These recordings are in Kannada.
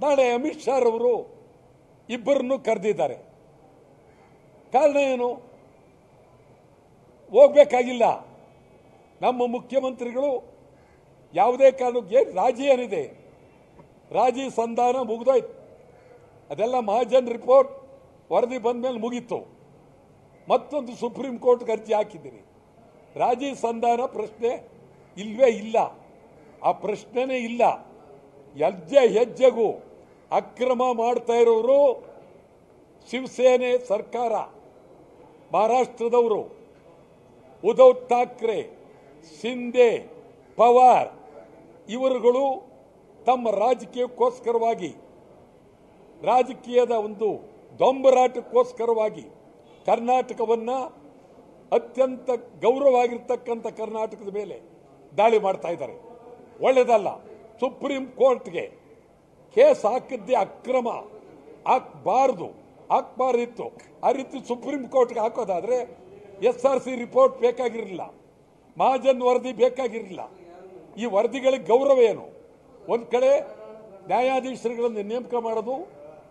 ನಾಳೆ ಅಮಿತ್ ಶಾ ರವರು ಇಬ್ಬರನ್ನು ಕರೆದಿದ್ದಾರೆ. ಕಾರಣ ಏನು? ಹೋಗ್ಬೇಕಾಗಿಲ್ಲ. ನಮ್ಮ ಮುಖ್ಯಮಂತ್ರಿಗಳು ಯಾವುದೇ ಕಾರಣಕ್ಕೆ ರಾಜಿ ಏನಿದೆ? ರಾಜಿ ಸಂಧಾನ ಮುಗಿದೋಯ್ತು. ಅದೆಲ್ಲ ಮಹಾಜನ್ ರಿಪೋರ್ಟ್ ವರದಿ ಬಂದ ಮೇಲೆ ಮುಗೀತು. ಮತ್ತೊಂದು ಸುಪ್ರೀಂ ಕೋರ್ಟ್ಗೆ ಅರ್ಜಿ ಹಾಕಿದ್ದೀನಿ ರಾಜಿ ಸಂಧಾನ ಪ್ರಶ್ನೆ ಇಲ್ವೇ ಇಲ್ಲ. ಆ ಪ್ರಶ್ನೆನೇ ಇಲ್ಲ. ಹೆಜ್ಜೆ ಹೆಜ್ಜೆಗೂ ಅಕ್ರಮ ಮಾಡ್ತಾ ಇರೋರು ಶಿವಸೇನೆ ಸರ್ಕಾರ, ಮಹಾರಾಷ್ಟ್ರದವರು, ಉದ್ಧವ್ ಠಾಕ್ರೆ ಶಿಂದೆ ಪವಾರ್, ಇವರುಗಳು ತಮ್ಮ ರಾಜಕೀಯಕ್ಕೋಸ್ಕರವಾಗಿ, ರಾಜಕೀಯದ ಒಂದು ದೊಂಬರಾಟಕ್ಕೋಸ್ಕರವಾಗಿ ಕರ್ನಾಟಕವನ್ನ ಅತ್ಯಂತ ಗೌರವವಾಗಿರ್ತಕ್ಕಂಥ ಕರ್ನಾಟಕದ ಮೇಲೆ ದಾಳಿ ಮಾಡ್ತಾ ಇದ್ದಾರೆ. ಒಳ್ಳೆಯದಲ್ಲ ಸುಪ್ರೀಂ ಕೋರ್ಟ್ಗೆ ಕೇಸ್ ಹಾಕಿದ್ದೆ ಅಕ್ರಮ. ಹಾಕ್ಬಾರ್ದು. ಹಾಕ್ಬಾರ್ದಿತ್ತು. ಆ ರೀತಿ ಸುಪ್ರೀಂ ಕೋರ್ಟ್ಗೆ ಹಾಕೋದಾದ್ರೆ ಎಸ್ ಆರ್ ಸಿ ರಿಪೋರ್ಟ್ ಬೇಕಾಗಿರಲಿಲ್ಲ. ಮಹಾಜನ್ ವರದಿ ಬೇಕಾಗಿರಲಿಲ್ಲ. ಈ ವರದಿಗಳಿಗೆ ಗೌರವ ಏನು? ಒಂದ್ ಕಡೆ ನ್ಯಾಯಾಧೀಶರುಗಳನ್ನು ನೇಮಕ ಮಾಡೋದು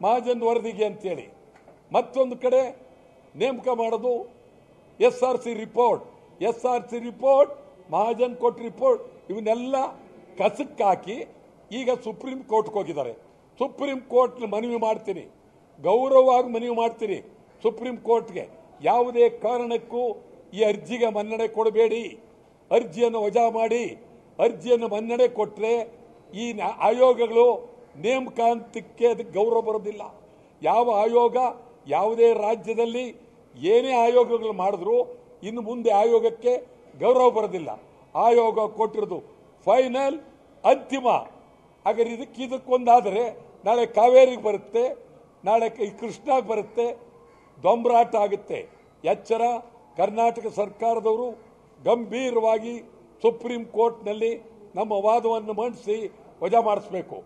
ಮಹಾಜನ್ ವರದಿಗೆ ಅಂತೇಳಿ. ಮತ್ತೊಂದು ಕಡೆ ನೇಮಕ ಮಾಡೋದು S R C report. S R C report, Mahajan court report, ಇವನ್ನೆಲ್ಲ ಕಸಕ್ಕಾಕಿ ಈಗ ಸುಪ್ರೀಂ ಕೋರ್ಟ್ಗೆ ಹೋಗಿದ್ದಾರೆ. ಸುಪ್ರೀಂ ಕೋರ್ಟ್ ಮನವಿ ಮಾಡ್ತೀನಿ. ಗೌರವವಾಗಿ ಮನವಿ ಮಾಡ್ತೀನಿ. ಸುಪ್ರೀಂ ಕೋರ್ಟ್ಗೆ ಯಾವುದೇ ಕಾರಣಕ್ಕೂ ಈ ಅರ್ಜಿಗೆ ಮನ್ನಣೆ ಕೊಡಬೇಡಿ. ಅರ್ಜಿಯನ್ನು ವಜಾ ಮಾಡಿ. ಅರ್ಜಿಯನ್ನು ಮನ್ನಣೆ ಕೊಟ್ಟರೆ ಈ ಆಯೋಗಗಳು ನೇಮಕಾಂತಕ್ಕೆ ಅದಕ್ಕೆ ಗೌರವ ಬರೋದಿಲ್ಲ ಯಾವ ಆಯೋಗ ಯಾವುದೇ ರಾಜ್ಯದಲ್ಲಿ ಏನೇ ಆಯೋಗಗಳು ಮಾಡಿದ್ರು ಇನ್ನು ಮುಂದೆ ಆಯೋಗಕ್ಕೆ ಗೌರವ ಬರೋದಿಲ್ಲ ಆಯೋಗ ಕೊಟ್ಟಿರೋದು ಫೈನಲ್, ಅಂತಿಮ. ಹಾಗಾದ್ರೆ ಇದಕ್ಕೆ ಇದಕ್ಕೊಂದಾದರೆ ನಾಳೆ ಕಾವೇರಿಗೆ ಬರುತ್ತೆ, ನಾಳೆ ಈ ಕೃಷ್ಣಾಗೆ ಬರುತ್ತೆ ದೊಂಬರಾಟ ಆಗುತ್ತೆ. ಎಚ್ಚರ ಕರ್ನಾಟಕ ಸರ್ಕಾರದವರು ಗಂಭೀರವಾಗಿ ಸುಪ್ರೀಂ ಕೋರ್ಟ್ನಲ್ಲಿ ನಮ್ಮ ವಾದವನ್ನು ಮಂಡಿಸಿ ವಜಾ ಮಾಡಿಸಬೇಕು.